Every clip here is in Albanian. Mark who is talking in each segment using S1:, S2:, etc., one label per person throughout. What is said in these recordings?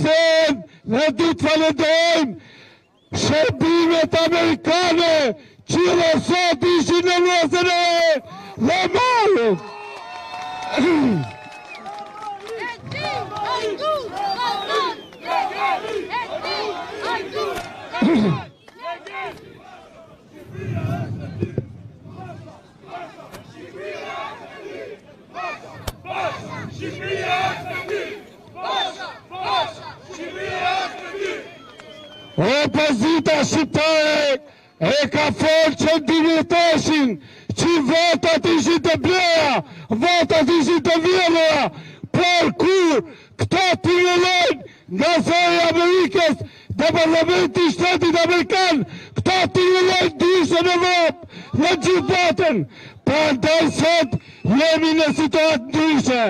S1: Sen, ne do të falenderojmë senatorët amerikane që dhe sot ishin në Unazën e Re. Opozita shqiptare e ka folë që në dy mijë e shtatëmbëdhjetën që votat ishin të blera, votat ishin të vjedhura, por kur Këta tingëllojnë nga zëri i Amerikës, Departamenti i Shtetit amerikan, këta tingëllojnë ndryshe në Evropë dhe në gjithë botën. Prandaj sot jemi në situatë ndryshe.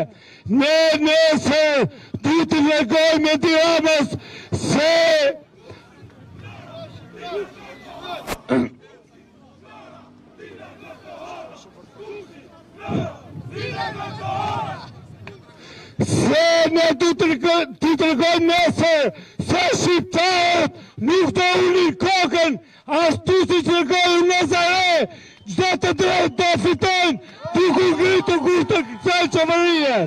S1: Ne nesër do t'i tregojmë Edi Ramës se Se ne du të rëgojmë nëse se shqiptarët nuk të unin kokën, ashtu si që rëgojmë në zare, gjë të drejtë të fitojnë, të ku gëjtë të gurë të këtësaj që vërije.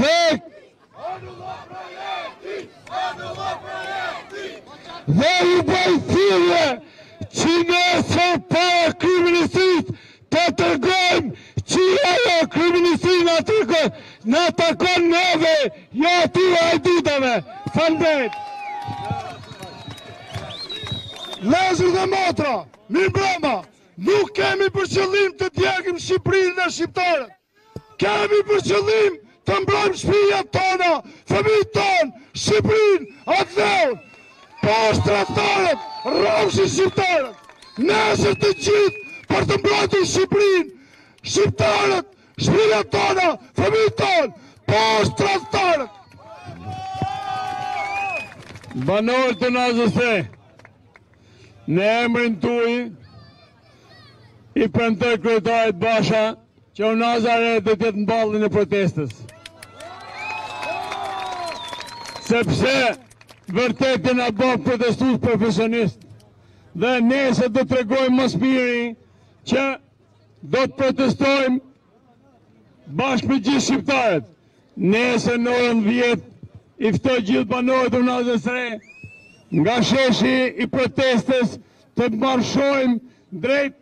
S1: Dhe Anullohet projekti! Anullohet projekti! Dhe i bëj thirrje që nesër para kryeministrisë të tregojmë që ajo kryeministri na tregon, na takon neve, jo atyre hajdutave. Faleminderit.
S2: Vëllezër dhe motra, mirëmbrëma, nuk kemi për qëllim të djegim Shqipërinë dhe Shqiptarët. Kemi për qëllim të mbrojmë shpijat tona, fëmijët tonë, Shqipërinë, atdheun, poshtë tradhtarët, rrofshin shqiptarët, nesër të gjithë për të mbrojtur Shqipërinë, shqiptarët, shpijat tona, fëmijët tonë, poshtë tradhtarët.
S1: Banorë të Unazës së Re, në emrin tuaj I premtoj kryetarit Basha që unaza e re do të jetë në ballin e protestës. Sepse vërtet na bënë protestues profesionist. Dhe nesër do të tregojmë më së miri që do të protestojmë Bashkë me gjithë shqiptarët, nesër në orën 10, i ftoj gjithë banorët e Unazës Re, nga sheshi i protestës të marshojmë drejt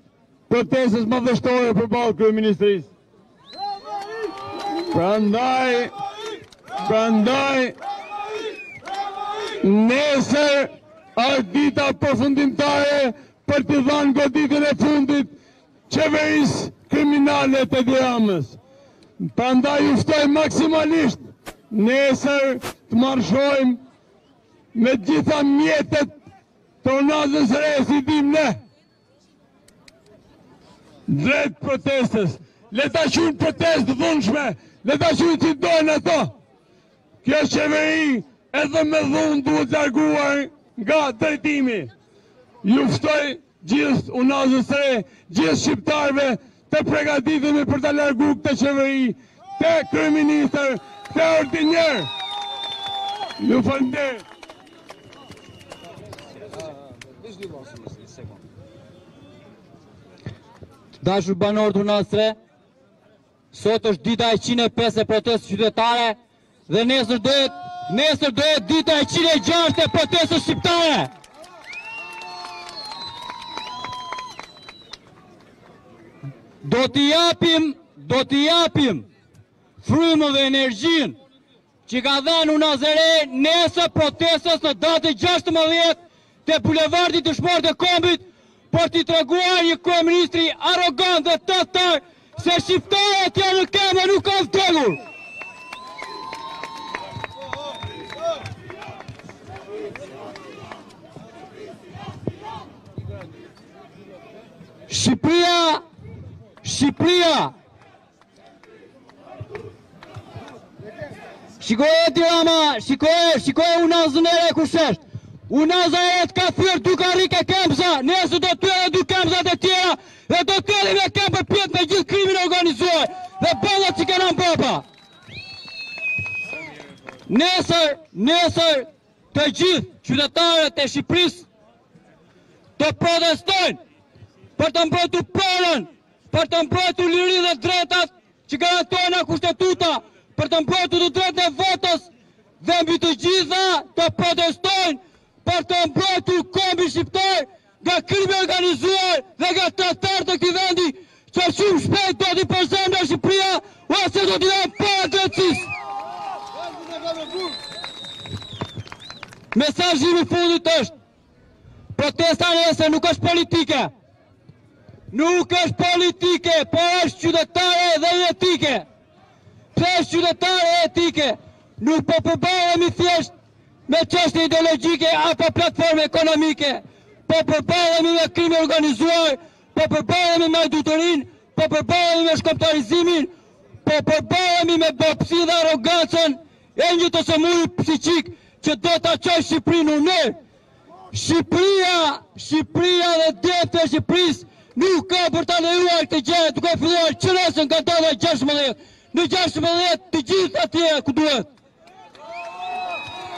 S1: protestës madhështore përballë Kryeministrisë. Prandaj, prandaj, nesër është dita përfundimtare për t'i dhanë goditjen e fundit qeverisë kriminale të Edi Ramës. Prandaj ju ftoj maksimalisht nesër të marshojmë me të gjitha mjetet t'Unazës Re si dim ne. Drejt protestës. Le ta quajnë protestë të dhunshme, le ta quajnë si dojnë ato. Kjo qeveri edhe me dhunë duhet larguar nga drejtimi. Ju ftoj Gjithë Unazës Re, gjithë shqiptarëve, të pregatitemi për ta largu këtë qeveri, këtë kryeministër, këtë ordiner! Ju faleminderit!
S3: Dashur banorë të Unazës Re, sot është dita e 105 e protestës qytetare Dhe nesër do jetë, nesër do jetë dita e 106 e protestës shqiptare. Do t'i japim, do t'i japim frymën dhe energjinë që ka dhanë Unaza e Re nesër protestës në datë 16 te bulevardi Dëshmorët e Kombit për t'i treguar një kryeministri arrogant dhe tradhtar se shqiptarët janë në këmë dhe nuk kanë vdekur. Shqipëria, Shqipëria Shikoje ti Rama, shikoje, shikoje Unazën e Re kush është. Unaza e Re të ka thyer dy karrike këmza, nesër do të heqë dy këmzat e tjera, dhe do të hedhë me këmë përpjetë me gjithë krimin e organizuar, dhe bollat që ke nga mbrapa. Nesër, nesër, të gjithë qytetarët e Shqipërisë të protestojnë për të mbrojtu pronën Për të mbrojtur lirinë dhe drejtat që garantohen nga Kushtetuta, për të mbrojtur të drejtën e votës dhe mbi të gjitha të protestojnë për të mbrojtur kombin shqiptar nga krimi i organizuar dhe nga tradhtarët e këtij vendi që shumë shpejt do t'i përzejmë nga Shqipëria ose do t'i lëmë para drejtësisë. Mesazhi i fundit është Protesta nëse nuk është politike. Nuk është politike, po është qytetare dhe etike. Pse është qytetare dhe etike? Nuk po përballemi thjesht me çështje ideologjike apo platforme ekonomike. Po përballemi me krimin e organizuar, po përballemi me hajdutërinë, po përballemi me shkombëtarizimin, po përballemi me babëzinë dhe arrogancën E një të sëmuri psiqik që do ta çojë Shqipërinë në ne. Shqipëria, Shqipëria dhe djemtë e Shqipërisë nuk ka për ta lejuar këtë gjë, duke filluar që nesër nga data 16. Në 16 të gjithë atje ku duhet.